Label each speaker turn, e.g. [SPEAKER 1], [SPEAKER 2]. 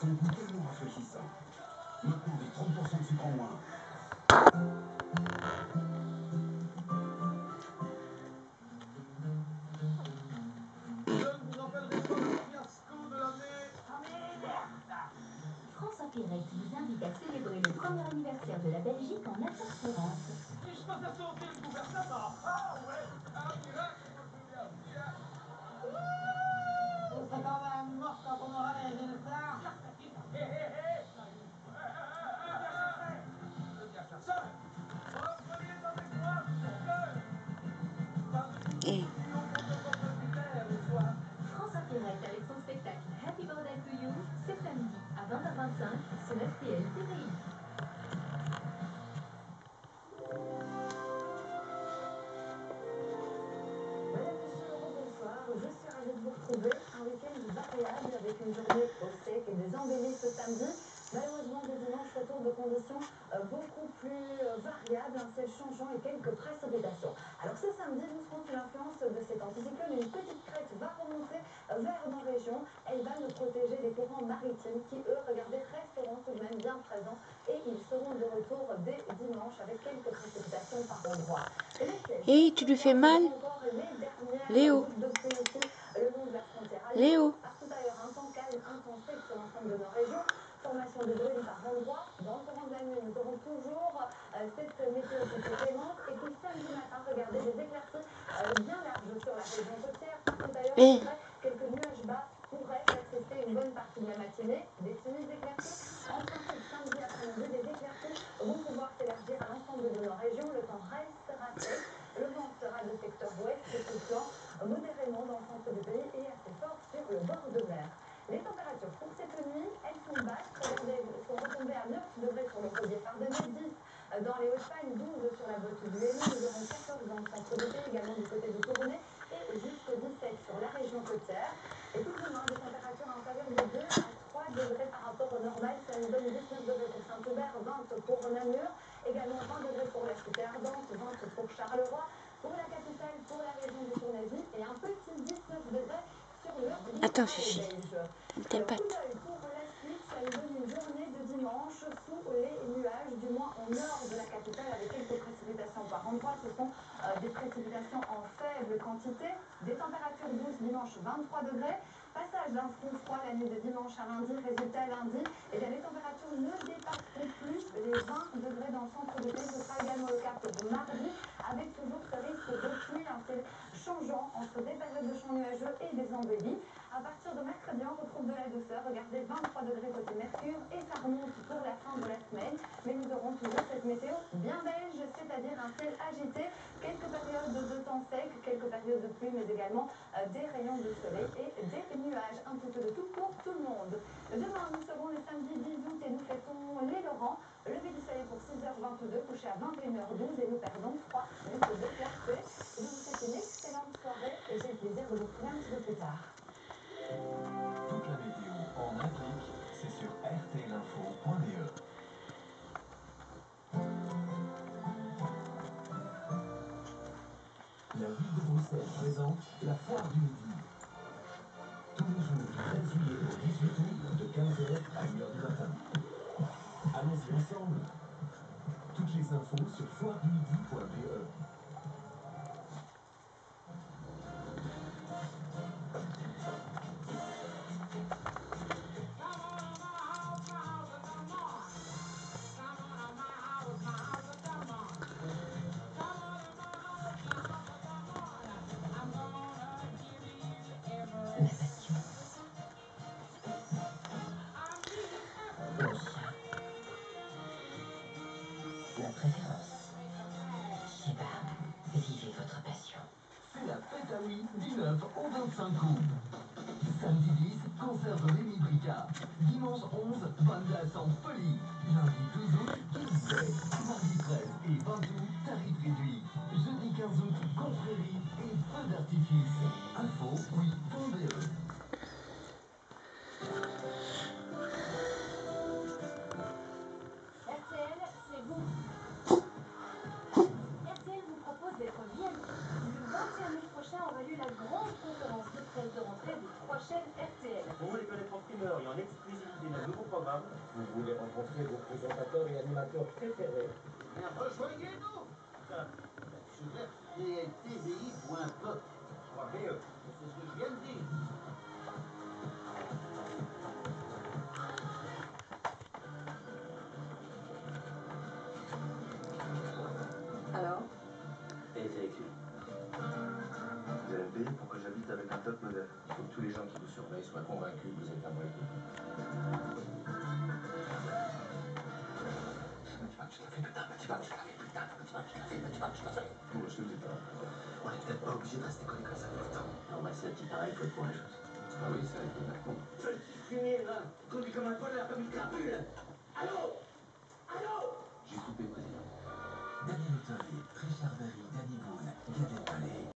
[SPEAKER 1] Son goût tellement rafraîchissant. Maintenant, avec 30% de sucre en moins.
[SPEAKER 2] Je ne vous rappellerai pas le fiasco de l'année.
[SPEAKER 3] France Impérial vous invite à célébrer le premier anniversaire de la Belgique en interférence.
[SPEAKER 2] Et je peux faire sauter le gouvernement. Ah ouais, ah direct, vous
[SPEAKER 4] retrouver. Un week-end variable avec une journée au sec et des embellis ce samedi. Malheureusement, des dimanches retour de conditions euh, beaucoup plus euh, variables, un ciel changeant et quelques précipitations. Alors ce samedi, nous serons sous l'influence de cet anticyclone. Une petite crête va remonter euh, vers nos régions. Elle va nous protéger des courants maritimes qui, eux, regardez, resteront tout de même bien présents et ils seront de retour dès dimanche avec quelques précipitations par endroits. Et
[SPEAKER 5] tu lui fais mal Léo.
[SPEAKER 4] gouttes de pluie aussi le long de la frontière.
[SPEAKER 5] Léo.
[SPEAKER 4] Partout ailleurs, un temps calme, un temps sec sur l'ensemble de nos régions. Formation de brumes par endroits. Dans le courant de la nuit, nous aurons toujours euh, cette météo plutôt clémente. Et puis samedi matin, regardez des éclaircies euh, bien larges sur la région côtière. Partout ailleurs, c'est vrai, quelques nuages bas pourraient persister une bonne partie de la matinée. Des timides éclaircies. En principe, samedi après-midi, des éclaircies vont pouvoir s'élargir à l'ensemble de nos régions. Le temps restera sec. Le vent sera de secteur ouest, soufflant modérément dans le centre du pays et assez fort sur le bord de mer. Les températures pour cette nuit, elles sont basses. Elles sont retombées à 9 degrés sur le Codier Fardonnais, 10 euh, dans les Hauts-de-Fagne, 12 sur la Botte du Hainaut, nous aurons 14 dans le centre du pays, également du côté de Tournai, et jusqu'au 17 sur la région côtière. Et tout demain, des températures inférieures de 2 à 3 degrés par rapport au normal. Ça nous donne 19 degrés pour Saint-Hubert, 20 pour Namur, également 20 degrés pour la Cité Ardente, 20 pour Charleroi, pour la capitale, pour la région du Tournai et un petit 19 degrés sur le
[SPEAKER 5] Attends,
[SPEAKER 4] belge.
[SPEAKER 5] T'es
[SPEAKER 4] d'œil pour la suite, ça nous donne une journée de dimanche sous les nuages, du moins au nord de la capitale, avec quelques précipitations par endroit. Ce sont euh, des précipitations en faible quantité. Des températures douces dimanche 23 degrés. Passage d'un front froid la nuit de dimanche à lundi. Résultat lundi, bien, les températures ne dépasseront plus les 20 degrés dans le centre du pays. Ce sera également le cas pour mardi, avec toujours ce risque de pluie, un ciel changeant entre des périodes de champs nuageux et des embellis. À partir de mercredi, on retrouve de la douceur. Regardez, 23 degrés côté Mercure et ça remonte pour la fin de la semaine. Mais nous aurons toujours cette météo bien belge, c'est-à-dire un ciel agité, quelques périodes de temps sec, quelques périodes de pluie, mais également euh, des rayons de soleil et des nuages. Un petit peu de tout pour tout le monde. Demain, nous serons le samedi 10 août et nous fêtons les Laurents. Levé du soleil pour 6h22, couché à 21h12 et nous perdons 3 minutes de clarté. Je vous souhaite une excellente soirée et j'ai le plaisir de vous retrouver un petit peu plus tard.
[SPEAKER 6] Toute la météo en un c'est sur rtlinfo.be.
[SPEAKER 1] La ville de Bruxelles présente la foire du midi. Tous les jours du 13 juillet au 18 août, de 15h à 1h du matin. Allons-y ensemble. Toutes les infos sur foiredumidi.be.
[SPEAKER 6] Oui du 9 au 25 août. Samedi 10, concert de Rémi Bricard. Dimanche 11, Van Glass en folie. Lundi 12 août, DJ. Mardi 13 et 20 août, tarif réduit. Jeudi 15 août, confrérie et feu d'artifice. Info, oui,
[SPEAKER 3] RTL. Vous
[SPEAKER 7] voulez connaître en primeur et en exclusivité nos nouveaux programmes
[SPEAKER 1] Vous voulez rencontrer vos présentateurs et animateurs préférés
[SPEAKER 7] Rejoignez-nous Sur rtvi.pop. Croyez, c'est ce que je viens de dire.
[SPEAKER 4] Alors?
[SPEAKER 7] Et sélection. Vous allez me payer pour avec un top modèle. Il faut que tous les gens qui vous surveillent soient convaincus que vous êtes un vrai couple. Bon, je te le dis pas. On est peut-être pas obligé de rester collé comme ça tout le temps. Non, bah, c'est un petit pareil, faut être choses. Ah oui, c'est vrai. Petit fumier, là, conduit comme un voleur, comme une crapule. Allô? Allô?
[SPEAKER 6] J'ai soupé, président. Daniel Auteuil, Richard Berry, Danny Boone, Gad Elmaleh.